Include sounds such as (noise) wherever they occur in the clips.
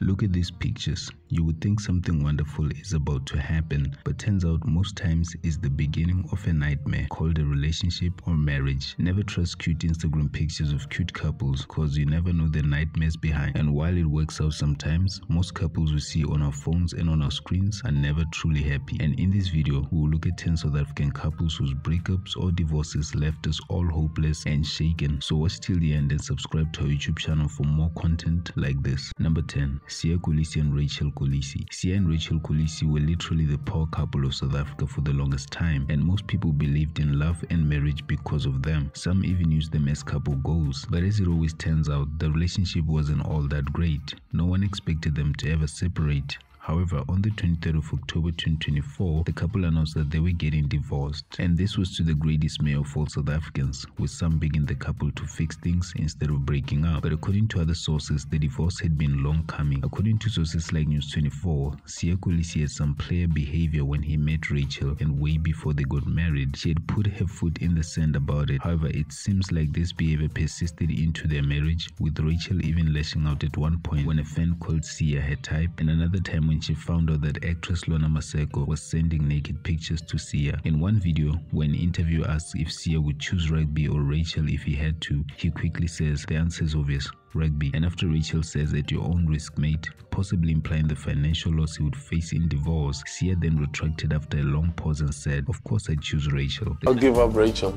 Look at these pictures. You would think something wonderful is about to happen, but turns out most times is the beginning of a nightmare called a relationship or marriage. Never trust cute Instagram pictures of cute couples cause you never know the nightmares behind. And while it works out sometimes, most couples we see on our phones and on our screens are never truly happy. And in this video, we will look at 10 South African couples whose breakups or divorces left us all hopeless and shaken. So watch till the end and subscribe to our YouTube channel for more content like this. Number 10. Siya Kolisi and Rachel Kolisi. Siya and Rachel Kolisi were literally the power couple of South Africa for the longest time, and most people believed in love and marriage because of them. Some even used them as couple goals. But as it always turns out, the relationship wasn't all that great. No one expected them to ever separate. However, on the 23rd of October 2024, the couple announced that they were getting divorced. And this was to the great dismay of all South Africans, with some begging the couple to fix things instead of breaking up. But according to other sources, the divorce had been long coming. According to sources like News 24, Siya Kolisi had some player behavior when he met Rachel and way before they got married. She had put her foot in the sand about it. However, it seems like this behavior persisted into their marriage, with Rachel even lashing out at one point when a fan called Siya her type, and another time when she found out that actress Lona Maseko was sending naked pictures to Siya. In one video, when interviewer asks if Siya would choose rugby or Rachel if he had to, he quickly says the answer is obvious rugby. And after Rachel says at your own risk, mate, possibly implying the financial loss he would face in divorce, Siya then retracted after a long pause and said, Of course I choose Rachel. (laughs) I'll give up Rachel.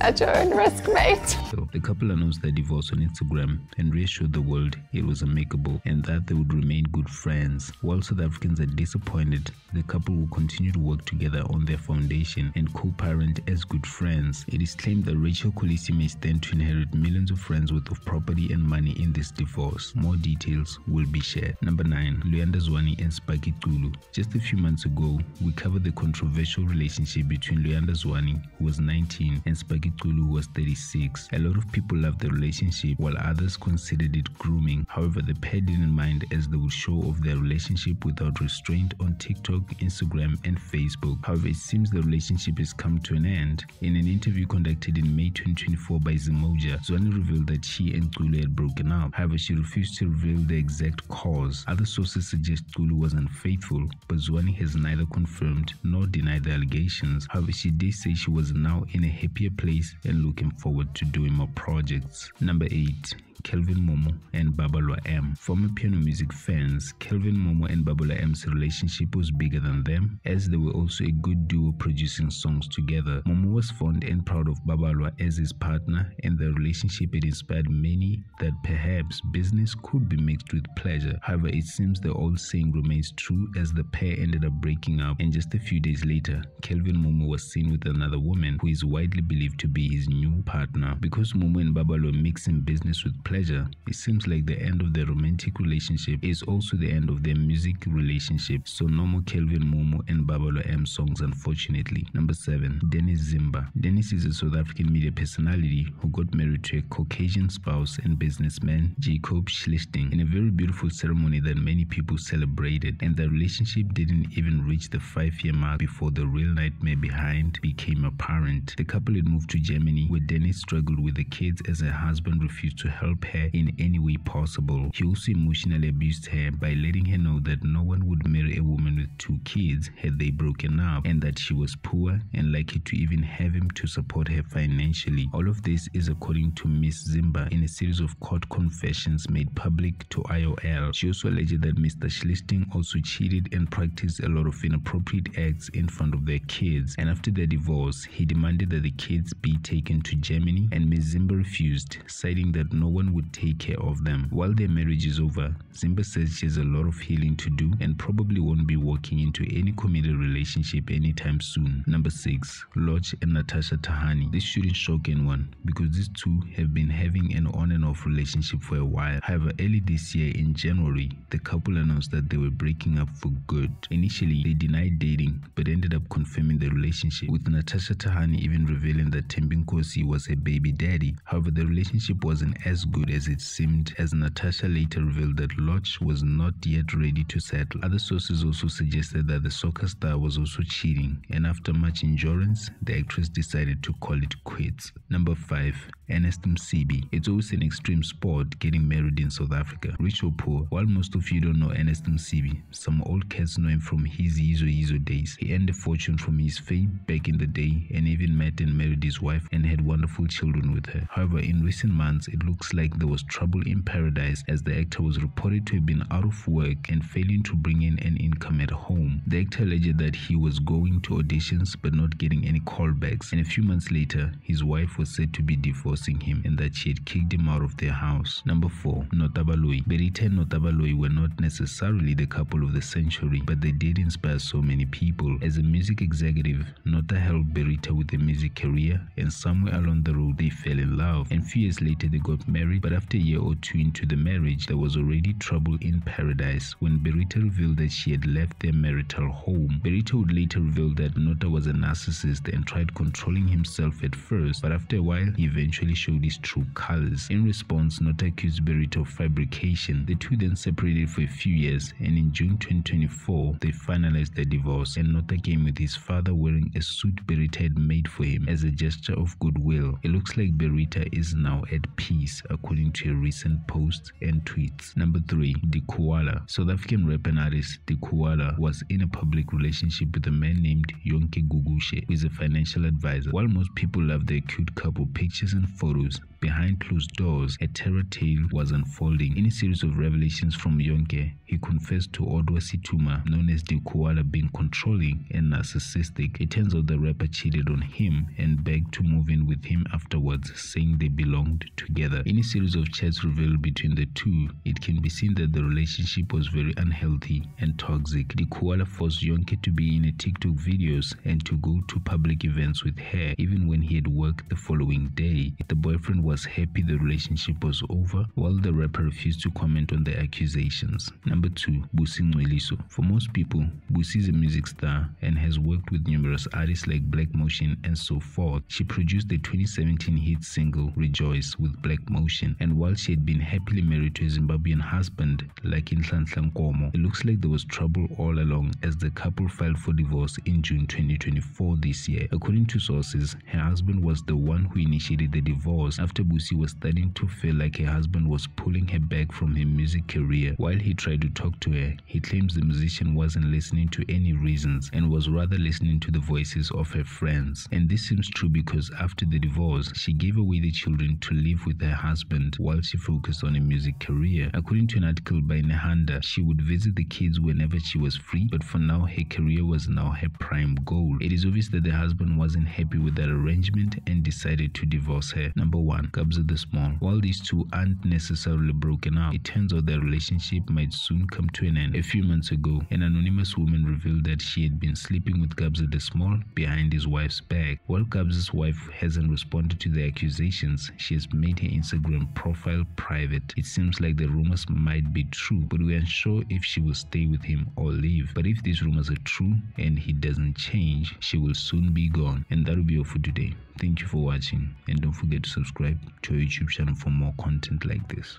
At your own risk, mate. So the couple announced their divorce on Instagram and reassured the world it was amicable and that they would remain good friends. While South Africans are disappointed, the couple will continue to work together on their foundation and co-parent as good friends. It is claimed that Rachel Kolisi may stand to inherit millions of friends worth of property and money in this divorce. More details will be shared. Number 9. Luyanda Zwani and Spaki Xulu. Just a few months ago, we covered the controversial relationship between Luyanda Zwani, who was 19, and Spaki Xulu, who was 36. A lot of people loved the relationship while others considered it grooming. However, the pair didn't mind as they would show off their relationship without restraint on TikTok, Instagram, and Facebook. However, it seems the relationship has come to an end. In an interview conducted in May 2024 by Zimoja, Zwani revealed that she and Xulu had broken up. However, she refused to reveal the exact cause. Other sources suggest Xulu was unfaithful, but Zwane has neither confirmed nor denied the allegations. However, she did say she was now in a happier place and looking forward to doing more projects. Number 8. Kelvin Momo and Babalwa M. For amapiano music fans, Kelvin Momo and Babalwa M's relationship was bigger than them, as they were also a good duo producing songs together. Momo was fond and proud of Babalwa as his partner, and their relationship had inspired many that perhaps business could be mixed with pleasure. However, it seems the old saying remains true as the pair ended up breaking up, and just a few days later, Kelvin Momo was seen with another woman who is widely believed to be his new partner. Because Momo and Babalwa mixing business with pleasure, it seems like the end of their romantic relationship is also the end of their music relationship. So no more Kelvin Momo and Babalwa M songs, unfortunately. Number seven, Denise Zimba. Denise is a South African media personality who got married to a Caucasian spouse and businessman, Jacob Schlichting, in a very beautiful ceremony that many people celebrated. And the relationship didn't even reach the five-year mark before the real nightmare behind became apparent. The couple had moved to Germany, where Denise struggled with the kids as her husband refused to help her in any way possible. He also emotionally abused her by letting her know that no one would marry a woman with two kids had they broken up and that she was poor and likely to even have him to support her financially. All of this is according to Miss Zimba in a series of court confessions made public to IOL. She also alleged that Mr. Schlichting also cheated and practiced a lot of inappropriate acts in front of their kids. And after their divorce, he demanded that the kids be taken to Germany and Ms. Zimba refused, citing that no one would take care of them. While their marriage is over, Zimba says she has a lot of healing to do and probably won't be walking into any committed relationship anytime soon. Number 6. Lorch and Natasha Thahane. This shouldn't shock anyone because these two have been having an on and off relationship for a while. However, early this year in January, the couple announced that they were breaking up for good. Initially, they denied dating but ended up confirming the relationship, with Natasha Thahane even revealing that Thembinkosi was her baby daddy. However, the relationship wasn't as good as it seemed as Natasha later revealed that Lorch was not yet ready to settle. Other sources also suggested that the soccer star was also cheating, and after much endurance, the actress decided to call it quits. Number 5. Ernest Msibi. It's always an extreme sport getting married in South Africa, rich or poor. While most of you don't know Ernest Msibi, some old cats know him from his Yizo Yizo days. He earned a fortune from his fame back in the day and even met and married his wife and had wonderful children with her. However, in recent months, it looks like there was trouble in paradise as the actor was reported to have been out of work and failing to bring in an income at home. The actor alleged that he was going to auditions but not getting any callbacks, and a few months later, his wife was said to be divorcing him and that she had kicked him out of their house. Number 4. Nota Baloyi. Berita and Nota Baloyi were not necessarily the couple of the century, but they did inspire so many people. As a music executive, Nota helped Berita with a music career, and somewhere along the road, they fell in love. And few years later, they got married, but after a year or two into the marriage, there was already trouble in paradise when Berita revealed that she had left their marital home. Berita would later reveal that Nota was a narcissist and tried controlling himself at first, but after a while, he eventually showed his true colors. In response, Nota accused Berita of fabrication. The two then separated for a few years, and in June 2024, they finalized their divorce, and Nota came with his father wearing a suit Berita had made for him as a gesture of goodwill. It looks like Berita is now at peace, according to a recent post and tweets. Number 3. The Koala South African rapper and artist The Koala was in a public relationship with a man named Yonke Gugushe, who is a financial advisor. While most people love their cute couple pictures and photos, behind closed doors, a terror tale was unfolding. In a series of revelations from Yonke, he confessed to Odwa Situma, known as the Koala, being controlling and narcissistic. It turns out the rapper cheated on him and begged to move in with him afterwards, saying they belonged together. In a series of chats revealed between the two, it can be seen that the relationship was very unhealthy and toxic. The Koala forced Yonke to be in a TikTok videos and to go to public events with her, even when he had work the following day. The boyfriend was happy the relationship was over, while the rapper refused to comment on the accusations. Number 2. Busi Ngcweliso For most people, Busi is a music star and has worked with numerous artists like Black Motion and so forth. She produced the 2017 hit single Rejoice with Black Motion, and while she had been happily married to a Zimbabwean husband like Nhlanhla Nkomo, it looks like there was trouble all along as the couple filed for divorce in June 2024 this year. According to sources, her husband was the one who initiated the divorce after Busi was starting to feel like her husband was pulling her back from her music career. While he tried to talk to her, he claims the musician wasn't listening to any reasons and was rather listening to the voices of her friends. And this seems true because after the divorce, she gave away the children to live with her husband while she focused on a music career. According to an article by Nehanda, she would visit the kids whenever she was free, but for now, her career was now her prime goal. It is obvious that the husband wasn't happy with that arrangement and decided to divorce her. Number 1. Kabza De Small While these two aren't necessarily broken up, it turns out their relationship might soon come to an end. A few months ago, an anonymous woman revealed that she had been sleeping with Kabza De Small behind his wife's back. While Kabza's wife hasn't responded to the accusations, she has made her Instagram profile private. It seems like the rumors might be true, but we aren't sure if she will stay with him or leave. But if these rumors are true and he doesn't change, she will soon be gone. And that will be all for today. Thank you for watching and don't forget to subscribe to our YouTube channel for more content like this.